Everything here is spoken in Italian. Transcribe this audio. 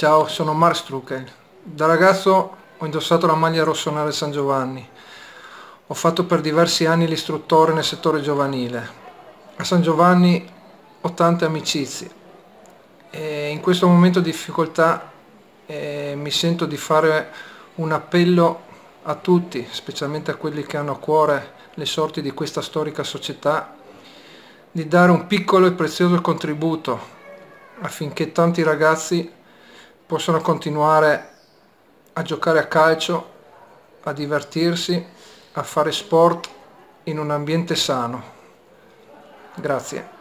Ciao, sono Mark Strukel. Da ragazzo ho indossato la maglia rossonera San Giovanni. Ho fatto per diversi anni l'istruttore nel settore giovanile. A San Giovanni ho tante amicizie e in questo momento di difficoltà eh, mi sento di fare un appello a tutti, specialmente a quelli che hanno a cuore le sorti di questa storica società, di dare un piccolo e prezioso contributo affinché tanti ragazzi possano continuare a giocare a calcio, a divertirsi, a fare sport in un ambiente sano. Grazie.